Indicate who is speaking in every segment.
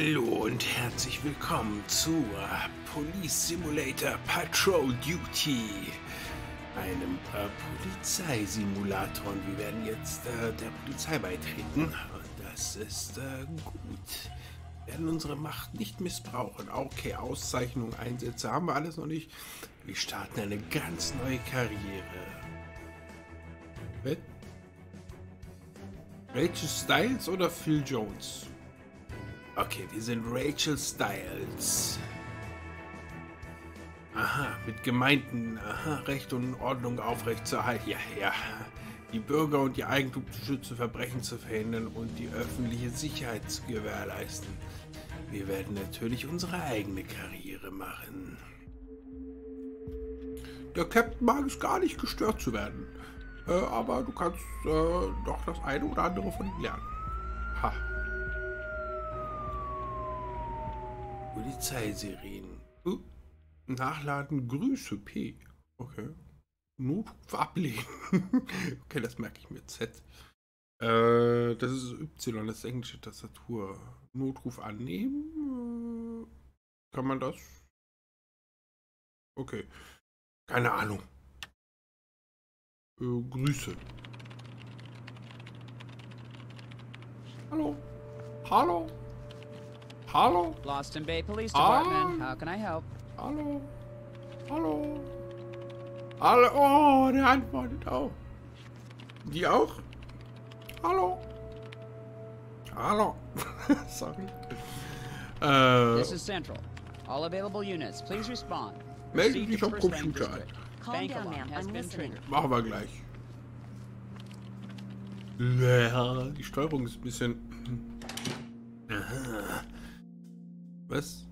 Speaker 1: Hallo und herzlich willkommen zu Police Simulator Patrol Duty, einem äh, Polizeisimulator. Und wir werden jetzt äh, der Polizei beitreten. Und das ist äh, gut. Wir werden unsere Macht nicht missbrauchen. Okay, Auszeichnung, Einsätze haben wir alles noch nicht. Wir starten eine ganz neue Karriere. Rachel Styles oder Phil Jones? Okay, wir sind Rachel Styles. Aha, mit Gemeinden, aha, Recht und Ordnung aufrechtzuerhalten. Ja, ja. Die Bürger und ihr Eigentum zu schützen, Verbrechen zu verhindern und die öffentliche Sicherheit zu gewährleisten. Wir werden natürlich unsere eigene Karriere machen. Der Captain mag es gar nicht gestört zu werden. Äh, aber du kannst äh, doch das eine oder andere von ihm lernen. Ha. Polizeisirenen. Uh, nachladen Grüße P. Okay. Notruf ablehnen. okay, das merke ich mir. Z. Äh, das ist Y, das ist englische Tastatur. Notruf annehmen? Äh, kann man das? Okay. Keine Ahnung. Äh, Grüße. Hallo. Hallo. Hallo.
Speaker 2: Boston Bay Police
Speaker 1: Ah.
Speaker 2: Department. How can I help?
Speaker 1: Hallo. Hallo. Hallo. Oh, der antwortet auch. Die auch? Hallo. Hallo. Sorry. Äh,
Speaker 2: This is Central. All available units, please respond.
Speaker 1: Melde
Speaker 2: Proceed
Speaker 1: dich am
Speaker 2: Bank
Speaker 1: Computer.
Speaker 3: Calm down, ma'am. I'm listening.
Speaker 2: triggered.
Speaker 1: machen wir gleich. Ja, die Steuerung ist ein bisschen... Aha. Was?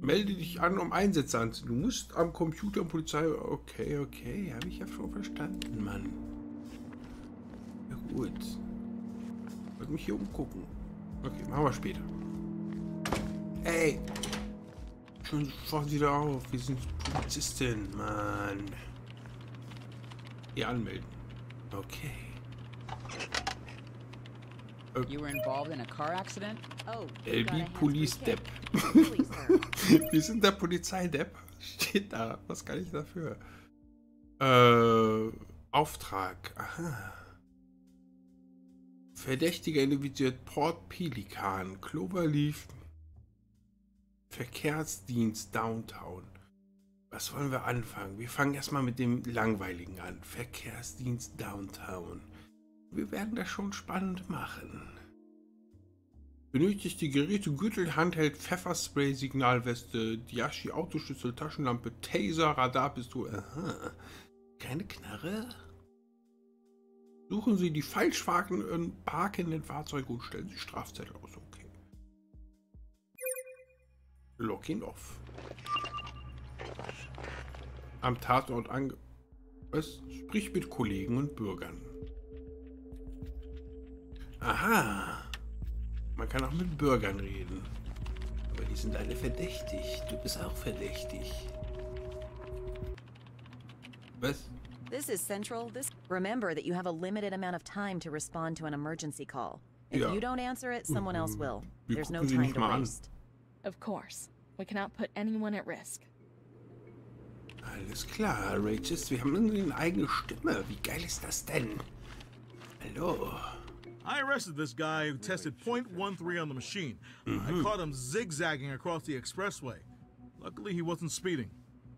Speaker 1: Melde dich an, um Einsätze anzunehmen. Du musst am Computer und Polizei... Okay, okay, habe ich ja schon verstanden, Mann. Ja gut. Wollte mich hier umgucken. Okay, machen wir später. Ey! Schon sofort wieder auf. Wir sind Polizistin, Mann. Hier anmelden. Okay.
Speaker 2: You were involved in a car accident?
Speaker 3: Oh, you got a
Speaker 1: LB
Speaker 3: hands-free
Speaker 1: Police
Speaker 3: kit.
Speaker 1: Depp.
Speaker 3: Please, sir.
Speaker 1: Wir sind der Polizeidepp. Steht da. Was kann ich dafür? Äh, Auftrag. Aha. Verdächtiger individuiert Port Pelikan, Cloverleaf, Verkehrsdienst Downtown. Was wollen wir anfangen? Wir fangen erstmal mit dem Langweiligen an. Verkehrsdienst Downtown. Wir werden das schon spannend machen. Benötigt die Geräte Gürtel, Handheld, Pfefferspray, Signalweste, Diashi, Autoschlüssel, Taschenlampe, Taser, Radarpistole. Aha. Keine Knarre? Suchen Sie die falsch parkenden, parkenden Fahrzeuge und stellen Sie Strafzettel aus. Okay. Login off. Am Tatort ange... Was? Sprich mit Kollegen und Bürgern. Aha. Man kann auch mit Bürgern reden. Aber die sind alle verdächtig. Du bist auch verdächtig. Was?
Speaker 3: This is Central. This remember that you have a limited amount of time to respond to an emergency call. If
Speaker 1: Ja.
Speaker 3: you don't answer it, someone else will.
Speaker 1: Wir
Speaker 3: There's no time to
Speaker 1: an.
Speaker 3: waste.
Speaker 4: Of course. We cannot put anyone at risk.
Speaker 1: Alles klar, Rages. Wir haben irgendwie eine eigene Stimme. Wie geil ist das denn? Hallo.
Speaker 5: I arrested this guy who tested .13 on the machine. I caught him zigzagging across the expressway. Luckily, he wasn't speeding.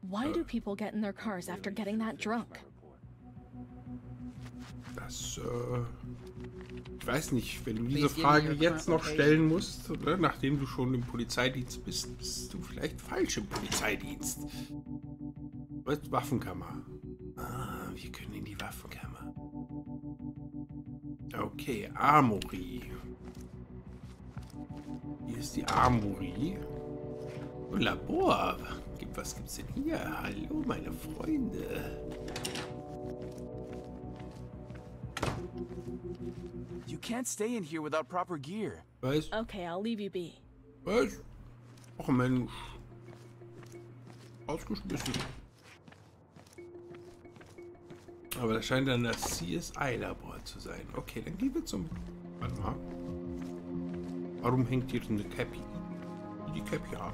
Speaker 4: Why do people get in their cars after getting that drunk?
Speaker 1: Das, äh. Ich weiß nicht, wenn du diese Frage jetzt noch stellen musst, ne, nachdem du schon im Polizeidienst bist, bist du vielleicht falsch im Polizeidienst. Was? Waffenkammer. Ah, wir können in die Waffenkammer. Okay, Armory. Hier ist die Armory. Oh, Labor. Gibt- Was gibt's denn hier? Hallo, meine Freunde.
Speaker 6: You can't stay in here without proper gear.
Speaker 1: Was?
Speaker 4: Okay, I'll leave you be.
Speaker 1: Was? Ach Mensch. Ausgeschmissen. Aber das scheint dann das CSI-Labor zu sein. Okay, dann gehen wir zum... Warte mal. Warum hängt hier eine Cappy? die Cap ja.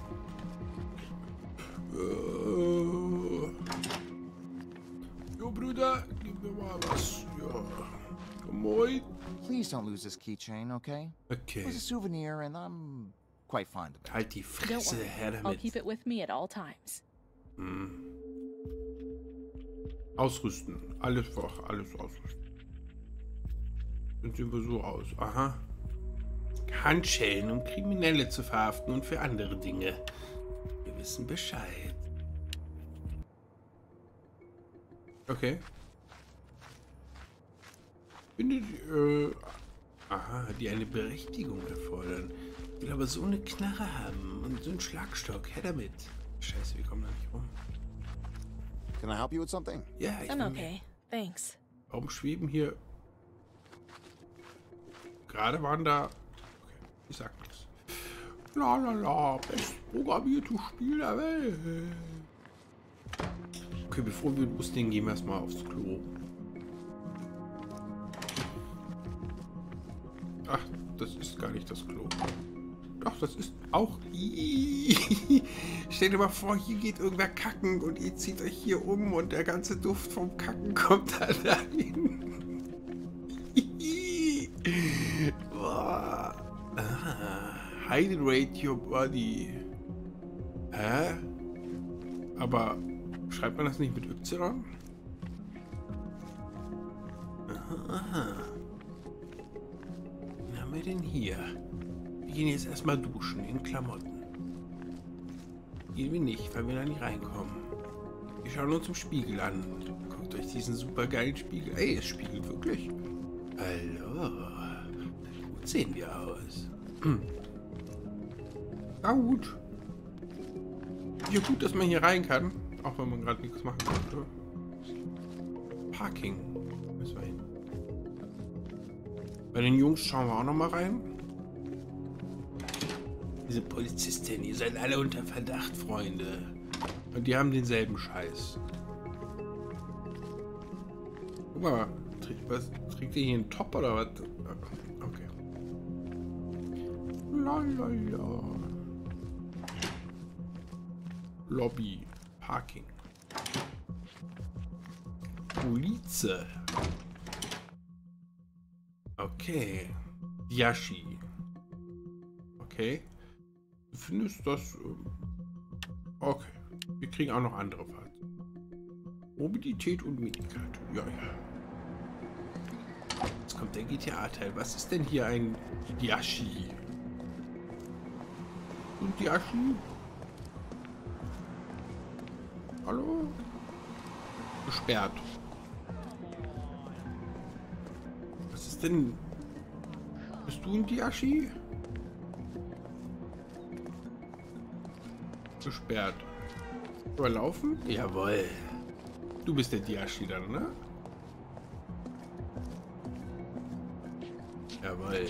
Speaker 1: Äh. Jo, Bruder, gib mir mal was. Ja. Moin.
Speaker 7: Please don't lose this keychain, okay? It
Speaker 1: Okay.
Speaker 7: was a souvenir, and I'm quite fond of it.
Speaker 1: Halt die Fresse,
Speaker 4: worry.
Speaker 1: her
Speaker 4: I'll
Speaker 1: damit.
Speaker 4: keep it with me at all times.
Speaker 1: Ausrüsten. Alles wach, alles ausrüsten. Dann sehen wir so aus. Aha. Handschellen, um Kriminelle zu verhaften und für andere Dinge. Wir wissen Bescheid. Okay. Findet, äh, aha, die eine Berechtigung erfordern. Ich will aber so eine Knarre haben und so einen Schlagstock. Her damit. Scheiße, wir kommen da nicht rum.
Speaker 7: Can I help you with something?
Speaker 1: Ja, ich
Speaker 4: I'm okay. Thanks.
Speaker 1: Warum schweben hier... Gerade waren da... Okay, ich sag nichts. La la la, best programmierte Spiel der Welt. Okay, bevor wir loslegen, gehen wir erstmal aufs Klo. Ach, das ist gar nicht das Klo. Doch, das ist auch... Stell dir mal vor, hier geht irgendwer kacken und ihr zieht euch hier um und der ganze Duft vom Kacken kommt da rein. Ah, Hydrate your body. Hä? Aber schreibt man das nicht mit Y? Aha. Was haben wir denn hier? Wir gehen jetzt erstmal duschen in Klamotten. Gehen wir nicht, weil wir da nicht reinkommen. Wir schauen uns im Spiegel an. Guckt euch diesen super geilen Spiegel. Ey, es spiegelt wirklich. Hallo. Gut sehen wir aus. Hm. Ja, gut. Ja, gut, dass man hier rein kann. Auch wenn man gerade nichts machen konnte. Parking. Müssen wir hin. Bei den Jungs schauen wir auch noch mal rein. Diese Polizistin, ihr seid alle unter Verdacht, Freunde. Und die haben denselben Scheiß. Guck mal, trägt, was, trägt ihr hier einen Top oder was? Okay. Lalala. Lobby. Parking. Polize. Okay. Yashi. Okay. Findest das. ähm, Okay. Wir kriegen auch noch andere Fahrzeuge. Mobilität und Minikarte. Ja, ja. Jetzt kommt der GTA-Teil. Was ist denn hier ein Yashi? Und Yashi? Hallo? Gesperrt. Was ist denn? Bist du ein Diashi? Gesperrt. Überlaufen? Jawohl. Du bist der Diashi dann, ne? Jawohl.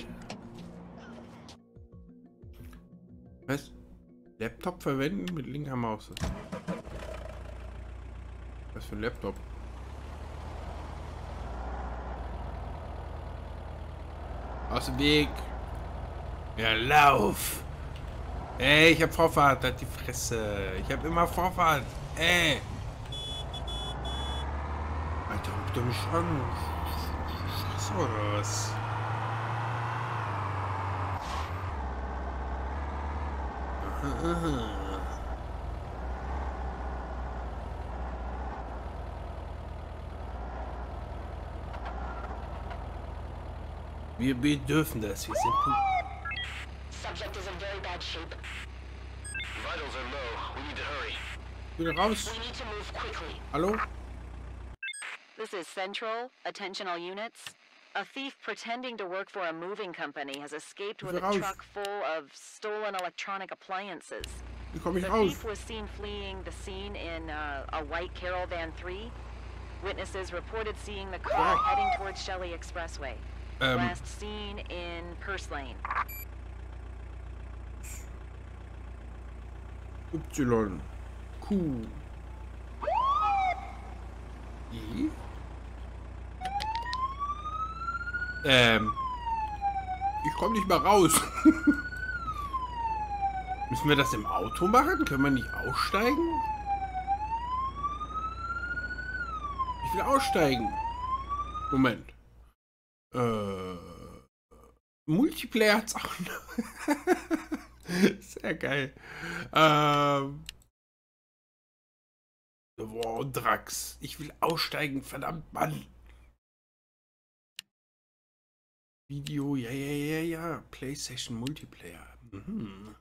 Speaker 1: Was? Laptop verwenden mit linker Maus. Was für ein Laptop? Aus dem Weg. Ja, lauf. Ey, ich hab Vorfahrt. Halt die Fresse. Ich hab immer Vorfahrt. Ey. Alter, guck doch mich an. Scheiße, oder was? Aha. Wir bedürfen das. Wir sind
Speaker 8: shape.
Speaker 9: Vitals are low. We need to hurry.
Speaker 1: Wieder raus.
Speaker 8: We need to move quickly.
Speaker 1: Hallo?
Speaker 3: This is Central. Attention all units. A thief pretending to work for a moving company has escaped with a
Speaker 1: Raus.
Speaker 3: truck full of stolen electronic appliances.
Speaker 1: Wie komme ich
Speaker 3: The
Speaker 1: raus?
Speaker 3: thief was seen fleeing the scene in uh, a white Carol Van 3. Witnesses reported seeing the car heading towards Shelley Expressway.
Speaker 1: Ähm,
Speaker 3: Last seen in Purse Lane.
Speaker 1: Y. Q. I. Ähm. Ich komme nicht mehr raus. Müssen wir das im Auto machen? Können wir nicht aussteigen? Ich will aussteigen. Moment. Äh, Multiplayer hat's auch noch. Sehr geil. Ähm. Boah, Drax. Ich will aussteigen, verdammt, Mann. Video, ja, ja, ja, ja. PlayStation Multiplayer. Mhm.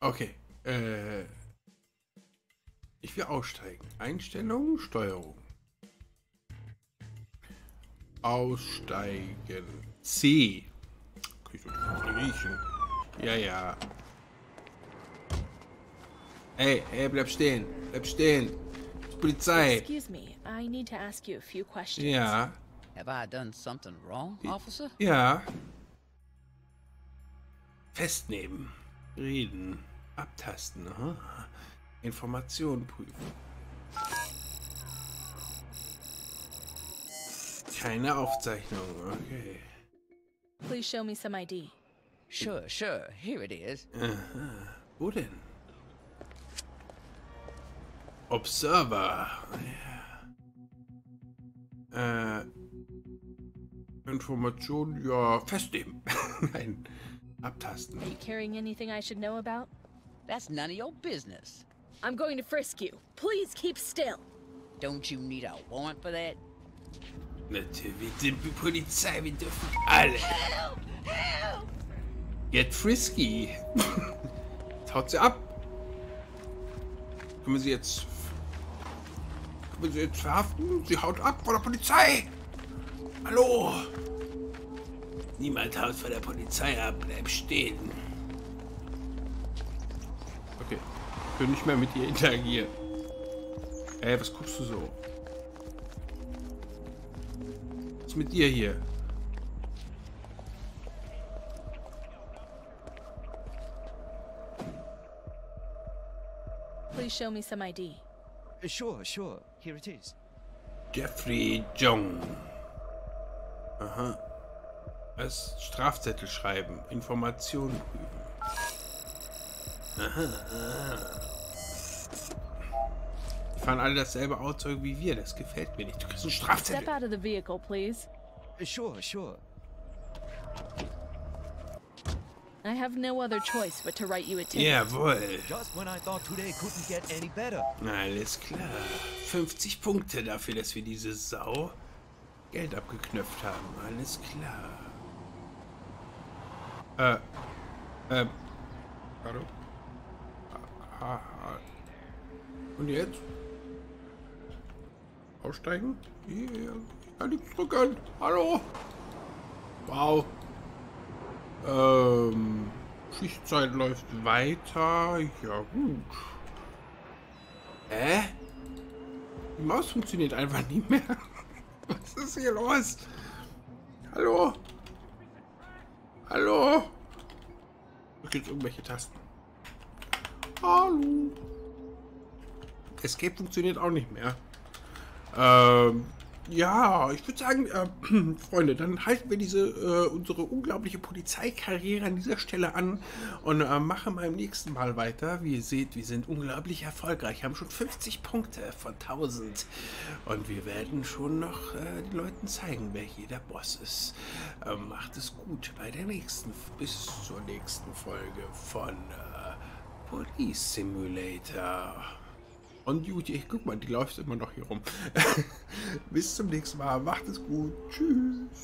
Speaker 1: Okay. Äh. Ich will aussteigen. Einstellungen, Steuerung. Aussteigen. C. Ich nicht riechen. Ja, ja. Ey, ey, bleib stehen. Bleib stehen. Polizei.
Speaker 4: Excuse me, I need to ask you a few questions.
Speaker 1: Ja.
Speaker 2: Have I done something wrong, officer?
Speaker 1: Ja. Festnehmen. Reden. Abtasten. Aha. Informationen prüfen. Keine Aufzeichnung. Okay.
Speaker 4: Please show me some ID.
Speaker 2: Sure, sure. Here it is. Uh-huh.
Speaker 1: Aha. Wo denn? Observer. Ja. Äh. Information, ja, festnehmen. Nein. Abtasten.
Speaker 4: Are you carrying anything I should know about?
Speaker 2: That's none of your business.
Speaker 4: I'm going to frisk you. Please keep still.
Speaker 2: Don't you need a warrant for that?
Speaker 1: Natürlich, wir sind die Polizei, wir dürfen alle. Get frisky. Jetzt haut sie ab. Können wir sie jetzt. Können wir sie jetzt verhaften? Sie haut ab vor der Polizei. Hallo. Niemand haut vor der Polizei ab. Bleib stehen. Okay. Ich kann nicht mehr mit ihr interagieren. Ey, was guckst du so? Ist mit dir hier?
Speaker 4: Please show me some ID.
Speaker 6: Sure, sure. Here it is.
Speaker 1: Jeffrey Jong. Aha. Als Strafzettel schreiben. Informationen prüfen. Aha. aha. Fahren alle dasselbe Auto wie wir. Das gefällt mir nicht. Du kriegst einen
Speaker 4: Step
Speaker 1: Strafzettel.
Speaker 4: out of the vehicle, please.
Speaker 6: Sure, sure.
Speaker 4: I have no other choice but to write you a ticket.
Speaker 1: Jawohl.
Speaker 6: Just when I thought today couldn't get any better.
Speaker 1: Alles klar. 50 Punkte dafür, dass wir diese Sau Geld abgeknöpft haben. Alles klar. Äh. Ähm. Hallo? Ah, ah. Und jetzt? Aussteigen? Ja, ja, nichts drücken. Hallo? Wow. Ähm. Schichtzeit läuft weiter. Ja, gut. Hä? Die Maus funktioniert einfach nicht mehr. Was ist hier los? Hallo? Hallo? Drück jetzt irgendwelche Tasten. Hallo? Escape funktioniert auch nicht mehr. Ähm, ja, ich würde sagen, äh, Freunde, dann halten wir diese äh, unsere unglaubliche Polizeikarriere an dieser Stelle an und äh, machen beim nächsten Mal weiter. Wie ihr seht, wir sind unglaublich erfolgreich, haben schon 50 Punkte von 1000 und wir werden schon noch äh, den Leuten zeigen, wer hier der Boss ist. Ähm, macht es gut bei der nächsten, bis zur nächsten Folge von äh, Police Simulator. On Duty. Guck mal, die läuft immer noch hier rum. Bis zum nächsten Mal. Macht es gut. Tschüss.